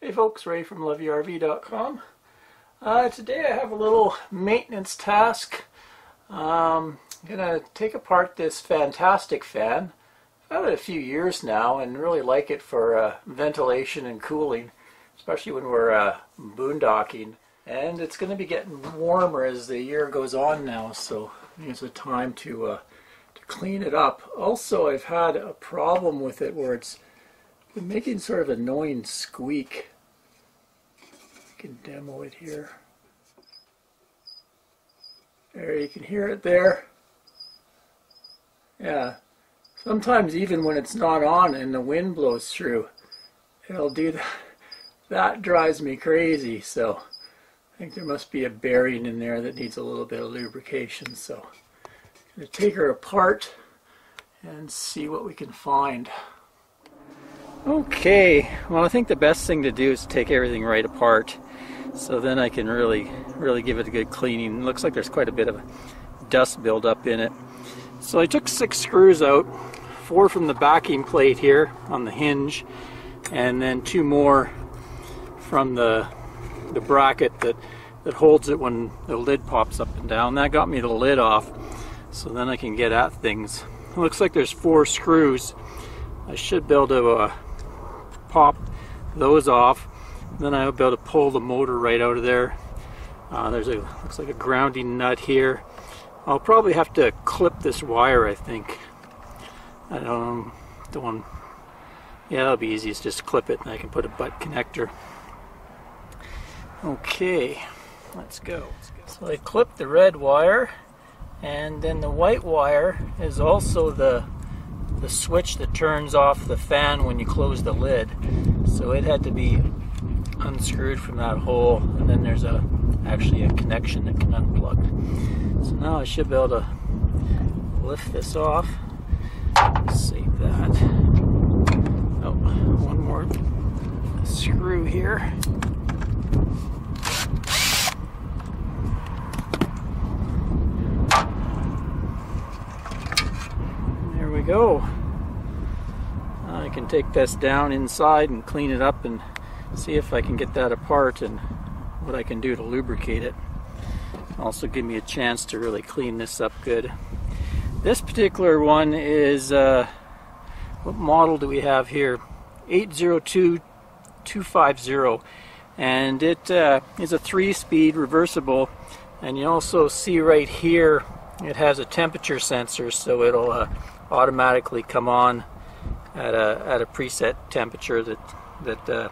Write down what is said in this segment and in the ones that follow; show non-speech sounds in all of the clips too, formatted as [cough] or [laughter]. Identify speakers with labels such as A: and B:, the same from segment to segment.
A: Hey folks, Ray from LoveYourRV.com. Uh, today I have a little maintenance task. Um, I'm going to take apart this fantastic fan. I've had it a few years now and really like it for uh, ventilation and cooling, especially when we're uh, boondocking. And it's going to be getting warmer as the year goes on now, so it's a time to, uh, to clean it up. Also, I've had a problem with it where it's making sort of annoying squeak. Can demo it here. There, you can hear it there. Yeah, sometimes even when it's not on and the wind blows through, it'll do that. [laughs] That drives me crazy, so I think there must be a bearing in there that needs a little bit of lubrication, so I'm going to take her apart and see what we can find. Okay, well I think the best thing to do is take everything right apart so then I can really really give it a good cleaning. It looks like there's quite a bit of dust buildup in it. So I took six screws out, four from the backing plate here on the hinge and then two more from the the bracket that that holds it when the lid pops up and down. That got me the lid off so then I can get at things. It looks like there's four screws. I should be able to uh, pop those off. Then I'll be able to pull the motor right out of there. Uh, there's a looks like a grounding nut here. I'll probably have to clip this wire, I think. I don't the one. Yeah, that'll be easy. It's just clip it, and I can put a butt connector. Okay, let's go. So I clipped the red wire, and then the white wire is also the the switch that turns off the fan when you close the lid. So it had to be unscrewed from that hole and then there's a actually a connection that can unplug. So now I should be able to lift this off. Save that. Oh, one more screw here. There we go. I can take this down inside and clean it up and see if I can get that apart and what I can do to lubricate it. Also give me a chance to really clean this up good. This particular one is, uh, what model do we have here? 802250 and it uh, is a three-speed reversible and you also see right here it has a temperature sensor so it'll uh, automatically come on at a, at a preset temperature that, that uh,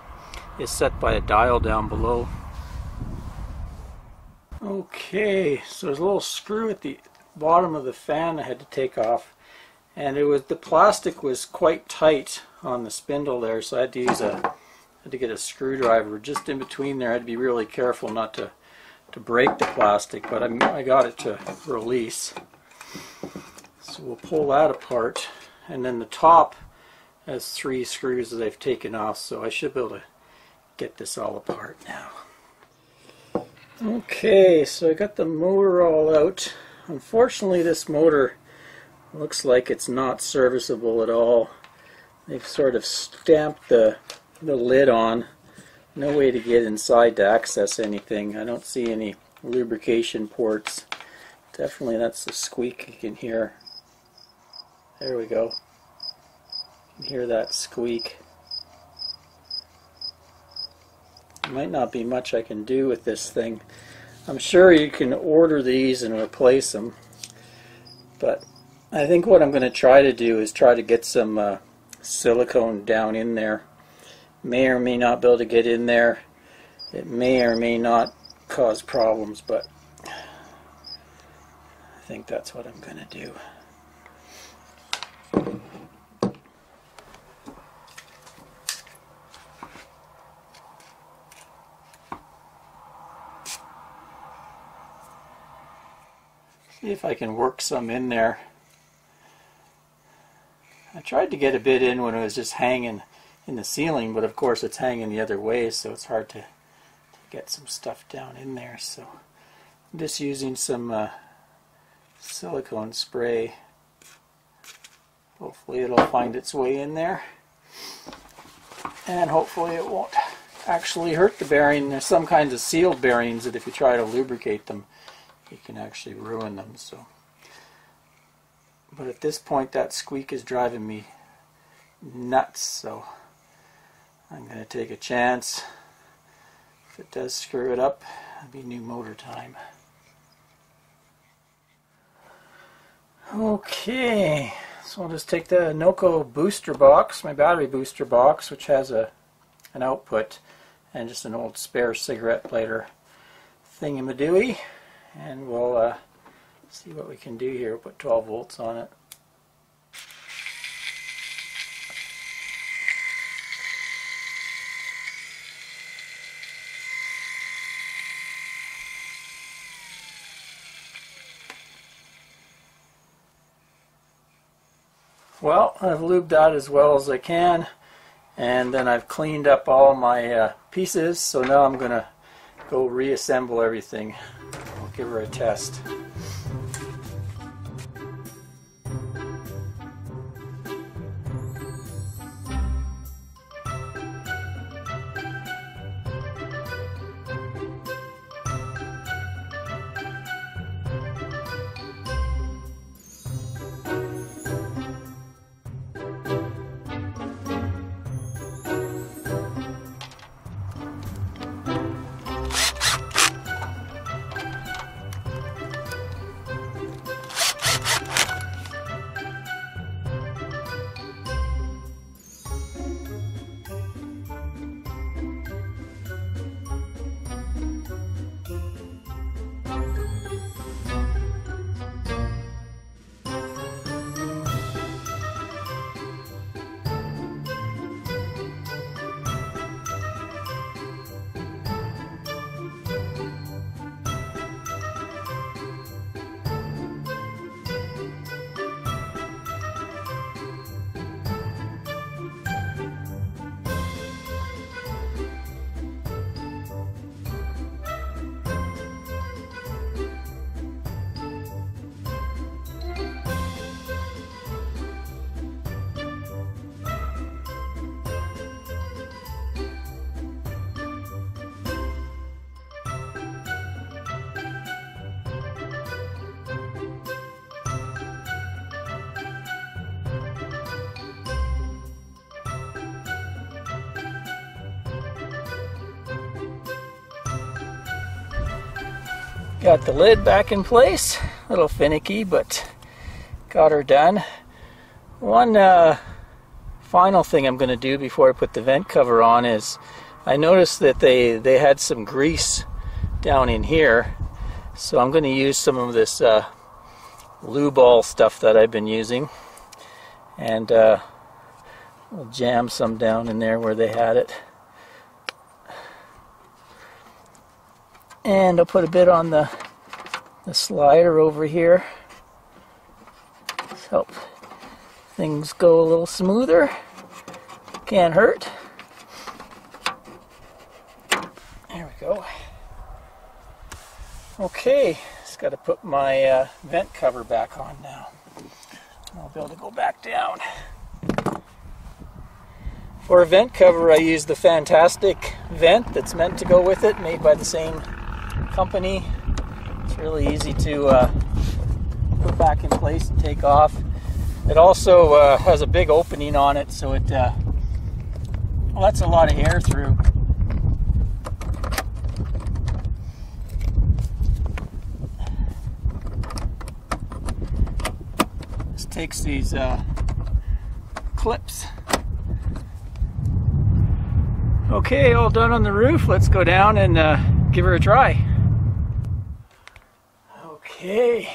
A: is set by a dial down below. Okay, so there's a little screw at the bottom of the fan I had to take off and it was the plastic was quite tight on the spindle there so I had to use a had to get a screwdriver just in between there I had to be really careful not to to break the plastic but I, I got it to release so we'll pull that apart and then the top has three screws that I've taken off so I should be able to get this all apart now. Okay, so I got the motor all out. Unfortunately, this motor looks like it's not serviceable at all. They've sort of stamped the, the lid on. No way to get inside to access anything. I don't see any lubrication ports. Definitely that's the squeak you can hear. There we go. You can hear that squeak. Might not be much I can do with this thing. I'm sure you can order these and replace them, but I think what I'm going to try to do is try to get some uh, silicone down in there. May or may not be able to get in there. It may or may not cause problems, but I think that's what I'm going to do. See if I can work some in there. I tried to get a bit in when it was just hanging in the ceiling, but of course it's hanging the other way, so it's hard to, to get some stuff down in there. So I'm just using some uh, silicone spray. Hopefully it'll find its way in there. And hopefully it won't actually hurt the bearing. There's some kinds of sealed bearings that if you try to lubricate them, you can actually ruin them. So, But at this point, that squeak is driving me nuts. So I'm going to take a chance. If it does screw it up, it'll be new motor time. Okay, so I'll just take the Noco booster box, my battery booster box, which has a an output and just an old spare cigarette lighter thingamadooey, and we'll uh, see what we can do here. We'll put 12 volts on it. Well, I've lubed that as well as I can and then I've cleaned up all my uh, pieces so now I'm gonna go reassemble everything. Give her a test. Got the lid back in place. A little finicky, but got her done. One uh, final thing I'm going to do before I put the vent cover on is I noticed that they, they had some grease down in here. So I'm going to use some of this uh, stuff that I've been using. And uh, we'll jam some down in there where they had it. And I'll put a bit on the, the slider over here. Let's Help things go a little smoother. Can't hurt. There we go. Okay, just got to put my uh, vent cover back on now. I'll be able to go back down. For a vent cover, I use the Fantastic vent that's meant to go with it, made by the same company. It's really easy to uh, put back in place and take off. It also uh, has a big opening on it, so it uh, lets a lot of air through. This takes these uh, clips. Okay, all done on the roof. Let's go down and uh, give her a try. Okay.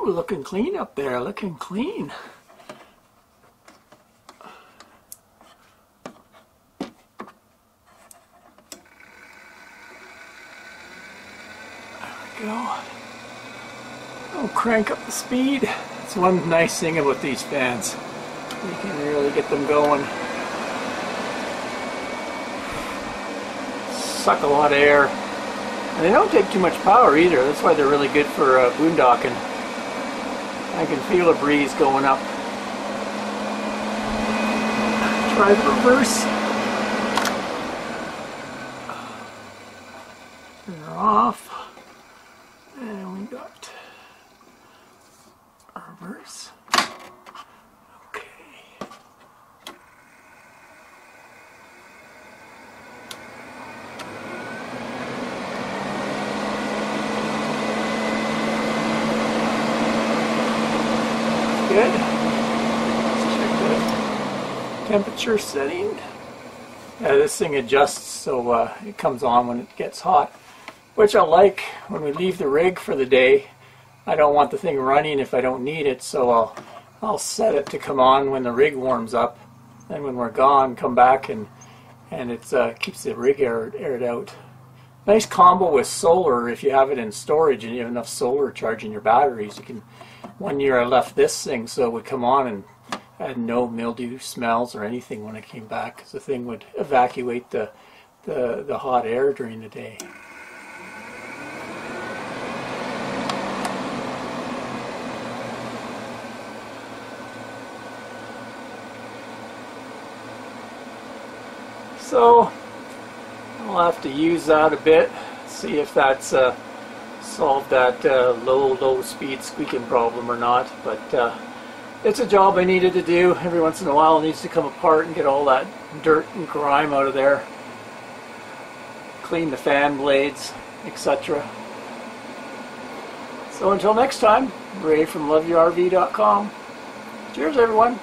A: Ooh, looking clean up there, looking clean. There we go. Oh, crank up the speed. That's one nice thing about these fans. You can really get them going. Suck a lot of air. And they don't take too much power either. That's why they're really good for uh, boondocking. I can feel a breeze going up. Try the reverse. We're off. Temperature setting. Yeah, this thing adjusts so uh, it comes on when it gets hot, which I like when we leave the rig for the day. I don't want the thing running if I don't need it, so I'll I'll set it to come on when the rig warms up. Then when we're gone, come back and and it uh, keeps the rig aired, aired out. Nice combo with solar if you have it in storage and you have enough solar charging your batteries. You can. One year I left this thing so it would come on and had no mildew smells or anything when I came back because the thing would evacuate the, the, the hot air during the day. So I'll have to use that a bit, see if that's uh, solved that uh, low, low speed squeaking problem or not. But uh, it's a job I needed to do. Every once in a while it needs to come apart and get all that dirt and grime out of there. Clean the fan blades, etc. So until next time, Ray from loveyourrv.com. Cheers everyone.